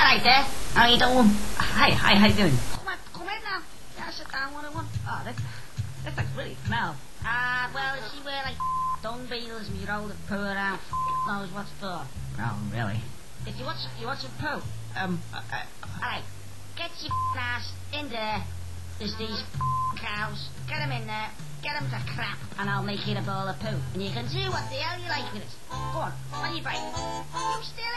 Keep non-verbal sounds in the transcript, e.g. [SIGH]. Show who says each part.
Speaker 1: Hi there. How you doing? Hi, hi, how you doing? Come in, come in now. Yeah, sit down what I want. Oh, that, that looks really smell. Ah, uh, well, she wear like dung beetles and you roll the poo around? knows what's for. No, really? If you want, some, you want some poo? Um, uh, uh, alright. Get your [LAUGHS] ass in there. There's these [LAUGHS] cows. Get them in there. Get them to crap, and I'll make it a ball of poo. And you can do what the hell you like with it. Go on, on your break. You still